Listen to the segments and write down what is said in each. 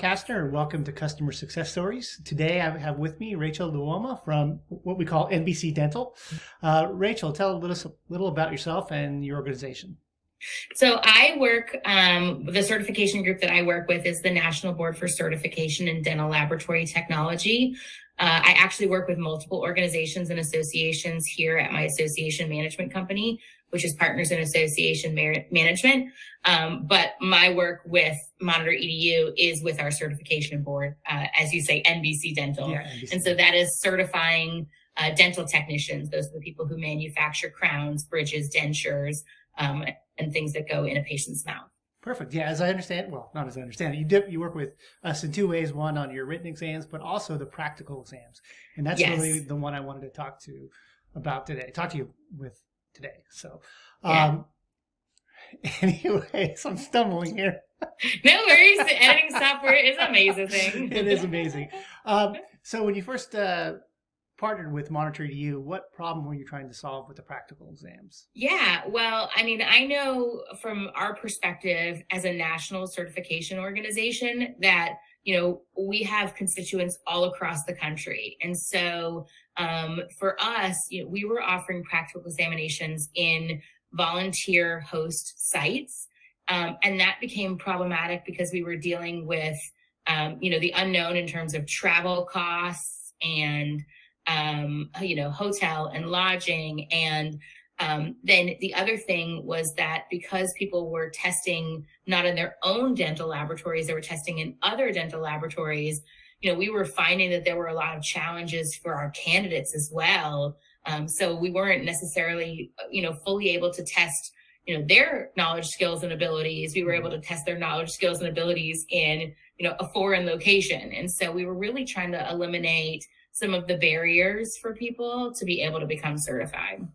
Kassner, and welcome to Customer Success Stories. Today I have with me Rachel Luoma from what we call NBC Dental. Uh, Rachel, tell a little, little about yourself and your organization. So I work, um, the certification group that I work with is the National Board for Certification in Dental Laboratory Technology. Uh, I actually work with multiple organizations and associations here at my association management company, which is Partners in Association Mar- Management. Um, but my work with Monitor EDU is with our certification board, uh, as you say, NBC Dental. Yeah, NBC. And so that is certifying uh, dental technicians. Those are the people who manufacture crowns, bridges, dentures, um, and things that go in a patient's mouth. Perfect. Yeah, as I understand, well, not as I understand it, you dip, you work with us in two ways. One on your written exams, but also the practical exams, and that's yes. really the one I wanted to talk to about today. Talk to you with today. So, um, yeah. anyways, I'm stumbling here. no worries. Editing software is amazing. it is amazing. Um, so when you first uh, partnered with Monitor EDU, what problem were you trying to solve with the practical exams? Yeah, well, I mean, I know from our perspective as a national certification organization that you know we have constituents all across the country, and so um, for us, you know, we were offering practical examinations in volunteer host sites, um, and that became problematic because we were dealing with um, you know the unknown in terms of travel costs and um, you know, hotel and lodging. And um, then the other thing was that because people were testing not in their own dental laboratories, they were testing in other dental laboratories. You know, we were finding that there were a lot of challenges for our candidates as well. Um, so we weren't necessarily, you know, fully able to test, you know, their knowledge, skills, and abilities. We were able to test their knowledge, skills, and abilities in, you know, a foreign location. And so we were really trying to eliminate some of the barriers for people to be able to become certified.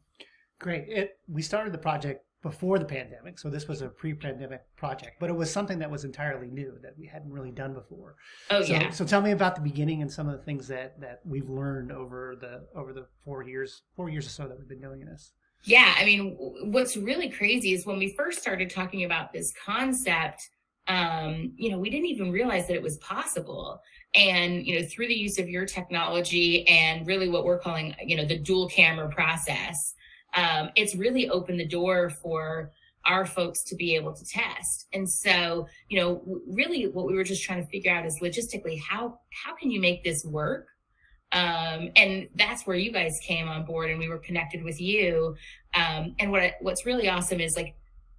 Great. It, we started the project before the pandemic, so this was a pre-pandemic project, but it was something that was entirely new that we hadn't really done before. Oh so, yeah. So tell me about the beginning and some of the things that that we've learned over the over the four years four years or so that we've been doing this. Yeah, I mean, what's really crazy is when we first started talking about this concept, um, you know, we didn't even realize that it was possible. And, you know, through the use of your technology and really what we're calling, you know, the dual camera process, um, it's really opened the door for our folks to be able to test. And so, you know, really what we were just trying to figure out is logistically, how, how can you make this work? Um, and that's where you guys came on board and we were connected with you. Um, and what, what's really awesome is like,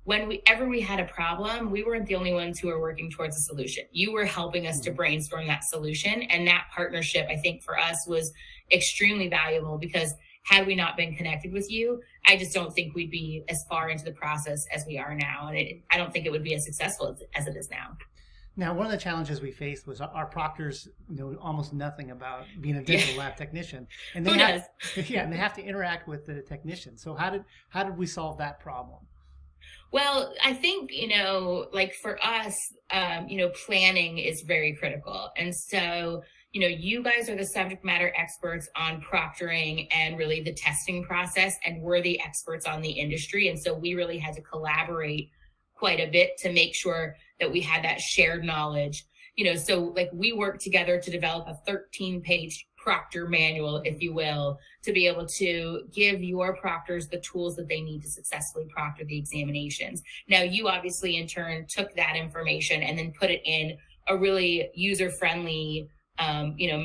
whenever we ever we had a problem, we weren't the only ones who were working towards a solution. You were helping us to mm-hmm. brainstorm that solution. And that partnership, I think for us was extremely valuable because had we not been connected with you, I just don't think we'd be as far into the process as we are now. And it, I don't think it would be as successful as, as it is now. Now, one of the challenges we faced was our proctors know almost nothing about being a dental yeah. lab technician, and they Who have, does? yeah, and they have to interact with the technician. So how did how did we solve that problem? Well, I think, you know, like for us, um, you know, planning is very critical. And so, you know, you guys are the subject matter experts on proctoring and really the testing process, and we're the experts on the industry. And so we really had to collaborate quite a bit to make sure that we had that shared knowledge. You know, so like we worked together to develop a 13 page proctor manual, if you will, to be able to give your proctors the tools that they need to successfully proctor the examinations. Now, you obviously in turn took that information and then put it in a really user friendly, um, you know,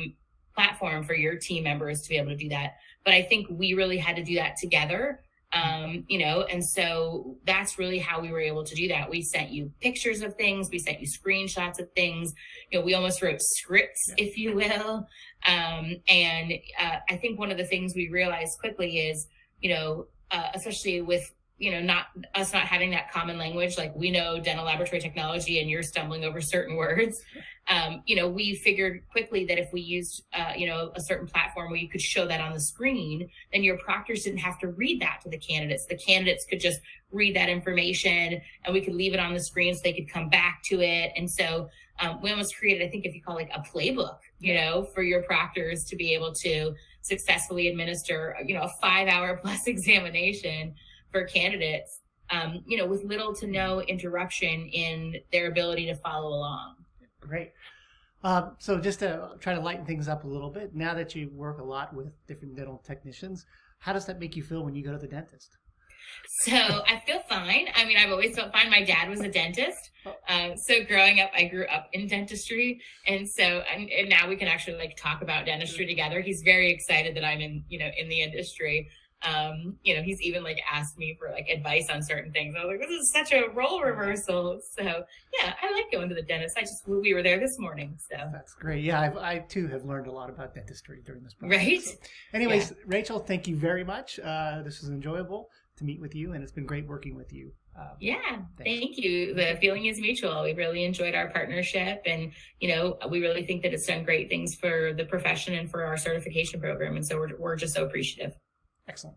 platform for your team members to be able to do that. But I think we really had to do that together um, you know, and so that's really how we were able to do that. We sent you pictures of things, we sent you screenshots of things, you know, we almost wrote scripts, if you will. Um, and uh, I think one of the things we realized quickly is, you know, uh, especially with you know, not us not having that common language, like we know dental laboratory technology and you're stumbling over certain words. Um, you know, we figured quickly that if we used, uh, you know, a certain platform where you could show that on the screen, then your proctors didn't have to read that to the candidates. The candidates could just read that information and we could leave it on the screen so they could come back to it. And so um, we almost created, I think, if you call like a playbook, you know, for your proctors to be able to successfully administer, you know, a five hour plus examination for candidates, um, you know, with little to no interruption in their ability to follow along. Great. Um, so just to try to lighten things up a little bit, now that you work a lot with different dental technicians, how does that make you feel when you go to the dentist? So I feel fine. I mean, I've always felt fine. My dad was a dentist. Um, so growing up, I grew up in dentistry. And so, and, and, now we can actually like talk about dentistry together. He's very excited that I'm in, you know, in the industry. Um, you know, he's even like asked me for like advice on certain things. I was like, this is such a role reversal. So yeah, I like going to the dentist. I just, we were there this morning. So that's great. Yeah. I've, I too have learned a lot about dentistry during this process. Right. So, anyways, yeah. Rachel, thank you very much. Uh, this was enjoyable to meet with you and it's been great working with you. Um, yeah, thanks. thank you. The feeling is mutual. We really enjoyed our partnership, and you know, we really think that it's done great things for the profession and for our certification program. And so we're we're just so appreciative. Excellent.